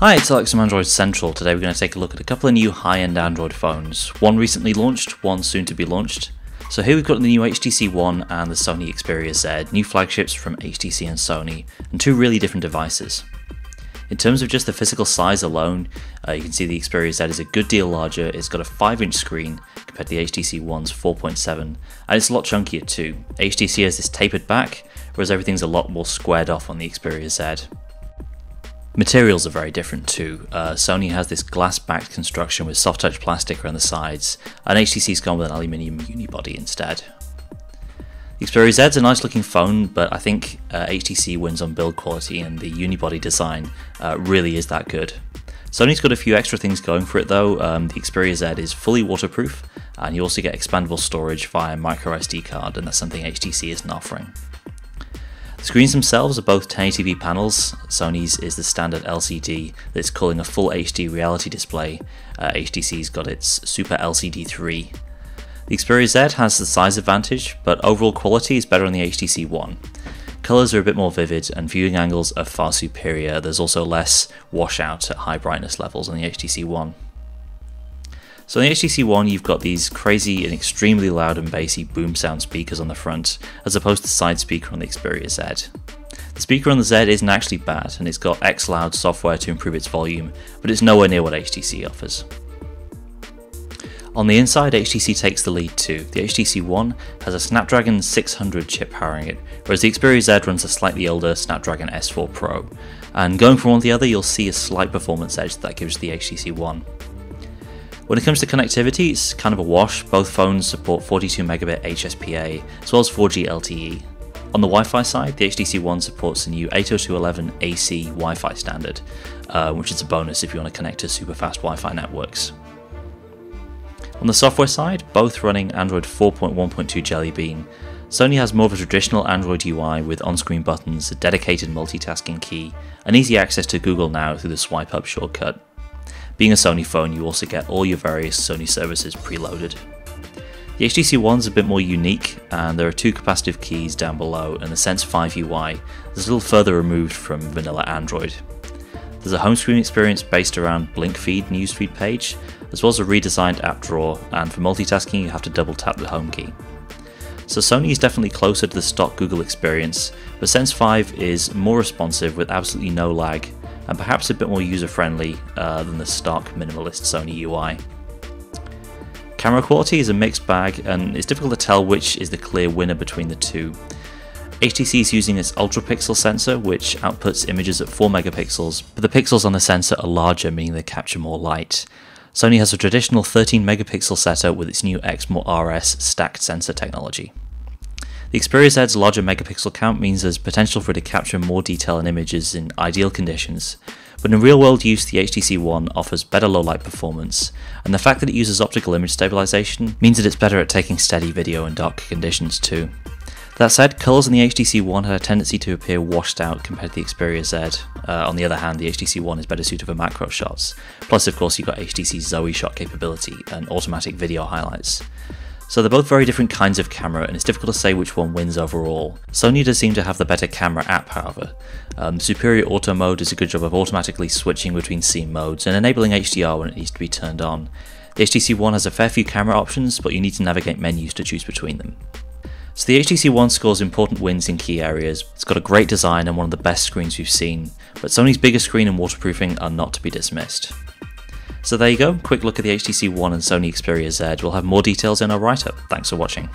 Hi, it's Alex from Android Central. Today we're going to take a look at a couple of new high-end Android phones. One recently launched, one soon to be launched. So here we've got the new HTC One and the Sony Xperia Z, new flagships from HTC and Sony, and two really different devices. In terms of just the physical size alone, uh, you can see the Xperia Z is a good deal larger, it's got a 5 inch screen compared to the HTC One's 4.7, and it's a lot chunkier too. HTC has this tapered back, whereas everything's a lot more squared off on the Xperia Z. Materials are very different too. Uh, Sony has this glass-backed construction with soft touch plastic around the sides, and HTC's gone with an aluminium unibody instead. The Xperia Z is a nice looking phone, but I think uh, HTC wins on build quality and the unibody design uh, really is that good. Sony's got a few extra things going for it though. Um, the Xperia Z is fully waterproof, and you also get expandable storage via microSD card, and that's something HTC isn't offering. Screens themselves are both 1080p panels. Sony's is the standard LCD that's calling a full HD reality display. Uh, HTC's got its Super LCD 3. The Xperia Z has the size advantage, but overall quality is better on the HTC One. Colours are a bit more vivid and viewing angles are far superior. There's also less washout at high brightness levels on the HTC One. So on the HTC One, you've got these crazy and extremely loud and bassy BoomSound speakers on the front, as opposed to side speaker on the Xperia Z. The speaker on the Z isn't actually bad, and it's got xLoud software to improve its volume, but it's nowhere near what HTC offers. On the inside, HTC takes the lead too. The HTC One has a Snapdragon 600 chip powering it, whereas the Xperia Z runs a slightly older Snapdragon S4 Pro. And going from one to the other, you'll see a slight performance edge that gives the HTC One. When it comes to connectivity, it's kind of a wash. Both phones support 42 megabit HSPA as well as 4G LTE. On the Wi-Fi side, the HTC One supports the new 802.11 AC Wi-Fi standard, uh, which is a bonus if you want to connect to super fast Wi-Fi networks. On the software side, both running Android 4.1.2 Jelly Bean, Sony has more of a traditional Android UI with on-screen buttons, a dedicated multitasking key, and easy access to Google Now through the swipe up shortcut. Being a Sony phone, you also get all your various Sony services preloaded. The HTC One's a bit more unique, and there are two capacitive keys down below, and the Sense 5 UI is a little further removed from vanilla Android. There's a home screen experience based around BlinkFeed newsfeed page, as well as a redesigned app drawer, and for multitasking you have to double tap the home key. So Sony is definitely closer to the stock Google experience, but Sense 5 is more responsive with absolutely no lag and perhaps a bit more user friendly uh, than the stark minimalist Sony UI. Camera quality is a mixed bag and it's difficult to tell which is the clear winner between the two. HTC is using its ultra pixel sensor which outputs images at 4 megapixels, but the pixels on the sensor are larger meaning they capture more light. Sony has a traditional 13 megapixel setup with its new Exmor RS stacked sensor technology. The Xperia Z's larger megapixel count means there's potential for it to capture more detail in images in ideal conditions, but in real world use the HTC One offers better low light performance, and the fact that it uses optical image stabilization means that it's better at taking steady video in dark conditions too. That said, colours in the HTC One had a tendency to appear washed out compared to the Xperia Z. Uh, on the other hand, the HTC One is better suited for macro shots. Plus, of course, you've got HTC's Zoe shot capability and automatic video highlights. So they're both very different kinds of camera and it's difficult to say which one wins overall. Sony does seem to have the better camera app however. Um, superior auto mode does a good job of automatically switching between scene modes and enabling HDR when it needs to be turned on. The HTC One has a fair few camera options but you need to navigate menus to choose between them. So the HTC One scores important wins in key areas. It's got a great design and one of the best screens we've seen, but Sony's bigger screen and waterproofing are not to be dismissed. So there you go, quick look at the HTC One and Sony Xperia Z. We'll have more details in our write-up. Thanks for watching.